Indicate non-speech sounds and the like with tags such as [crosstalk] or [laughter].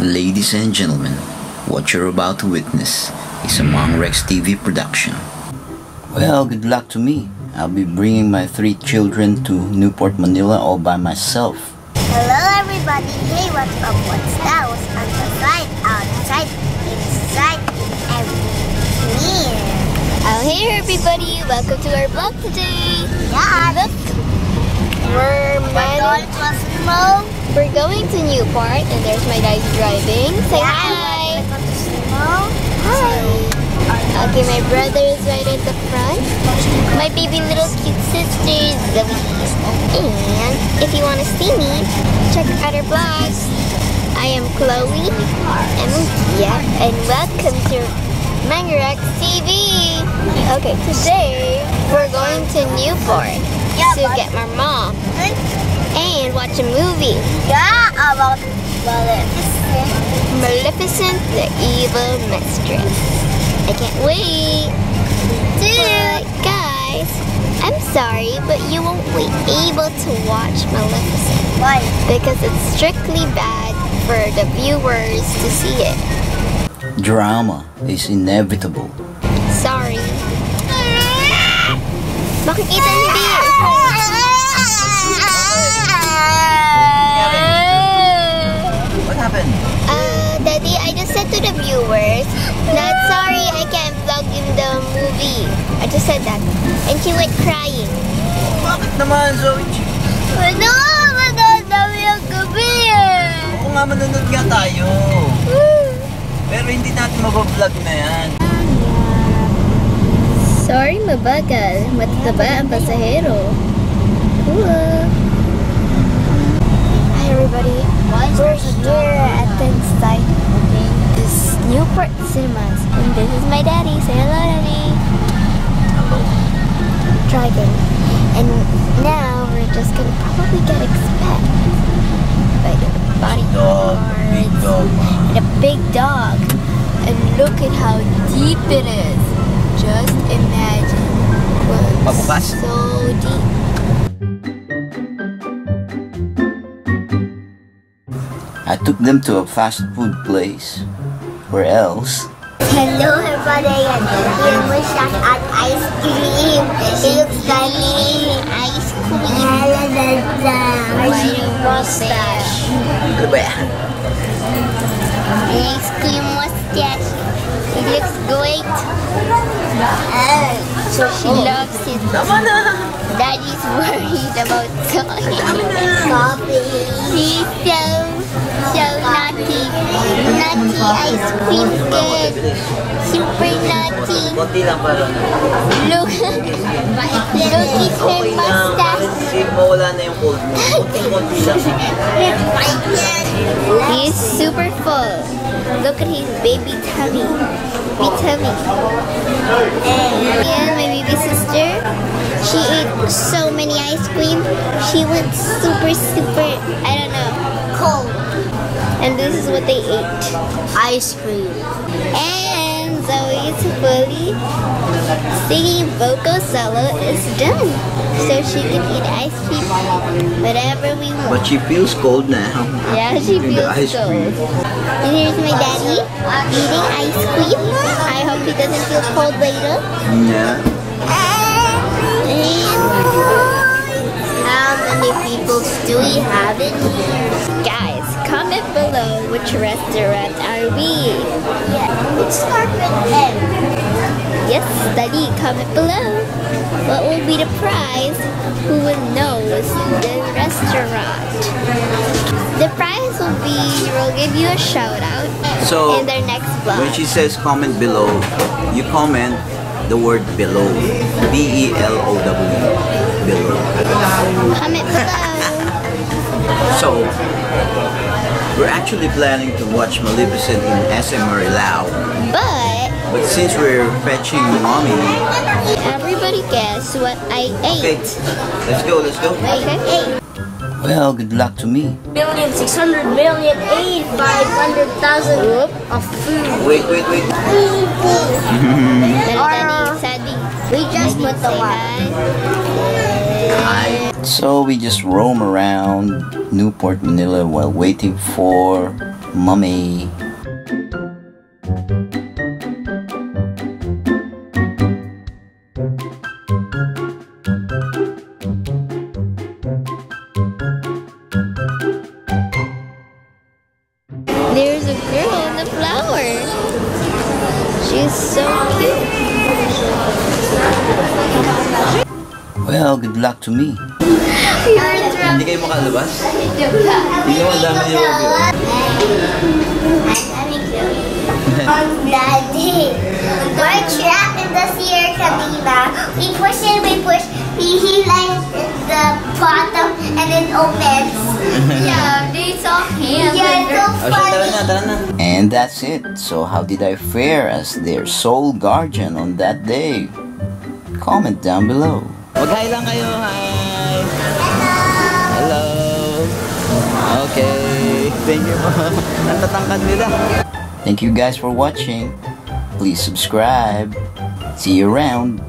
Ladies and gentlemen, what you're about to witness is a Mangrex TV production. Well, good luck to me. I'll be bringing my three children to Newport, Manila all by myself. Hello everybody, hey what's up, what's that, what's on the side, outside, inside, everywhere. Oh, hey everybody, welcome to our vlog today. Yeah, Look, we're, we're man- going to a smoke. we're going to Newport and there's my dad driving. Say hi. To smoke. Hi. Okay, my brother is right at the front. My baby little cute sister Zoe. And if you want to see me, check out our vlogs. I am Chloe. And yeah, and welcome to Mangrex TV. Okay, today we're going to Newport to get my mom and watch a movie. Yeah, about Maleficent. Maleficent, the Evil Mistress. I can't wait. But guys, I'm sorry, but you won't be able to watch Maleficent Why? because it's strictly bad for the viewers to see it. Drama is inevitable. Sorry. Makikita hindi. What just said that. And she went crying. Bakit naman, Zoe? Ano? Madadami ang gabi eh. Oo nga, manunod nga tayo. Pero hindi natin mabablog na yan. Sorry, mabagal. Matataba ang pasahero. Ooh. Just gonna probably get expect by the big bodyguards and a big dog. And look at how deep it is. Just imagine. Pabukas. so deep. I took them to a fast food place. Where else? Hello everybody, and here we shot at ice cream. It looks like ice cream. Mustache. Ano ba yan? Ice cream mustache. It looks great. Oh, So she loves it. Daddy's [laughs] worried about coffee. He's so. Naughty ice cream kid. Super para Look, look at her mustache. Kasi lang. He's super full. Look at his baby tummy. Baby tummy. And my baby sister, she ate so many ice cream. She went super, super, I. And this is what they ate. Ice cream. And Zoe's fully singing vocal solo is done. So she can eat ice cream whatever we want. But she feels cold now. Yeah, she feels ice cold. cream. And here's my daddy eating ice cream. I hope he doesn't feel cold later. Yeah. And how many people do we have in here? Guys, comment below which restaurant are we? Yeah, let's start with M. Yes, study. Comment below. What will be the prize? Who will know the restaurant? The prize will be, we'll give you a shout out So, in their next vlog. When she says comment below, you comment the word below. B-E-L-O-W. Below. Comment below. [laughs] So, we're actually planning to watch Maleficent in SM Marilao. But But since we're fetching mommy, everybody guess what I okay, ate. let's go, let's go. Okay. Well, good luck to me. Billion, six hundred million, eight, five hundred thousand Whoop. of food. Wait, wait, wait. Dali, dali, Sadie. We just put the Say one. So we just roam around Newport, Manila while waiting for Mommy. There's a girl in the flower. She's so cute. Well, good luck to me. Hindi kayo makalabas? Hindi naman dami niyo Daddy, we're trapped in the Sierra Cabina. We push and we push. We he lands in the bottom and it opens. Yeah, they saw him. Yeah, it's so Oh, siya, tara funny. na, tara na. And that's it. So how did I fare as their sole guardian on that day? Comment down below. Mag-hi lang kayo, hi! Hello! Okay, thank you po. [laughs] Ang tatangkad nila. Thank you guys for watching. Please subscribe. See you around.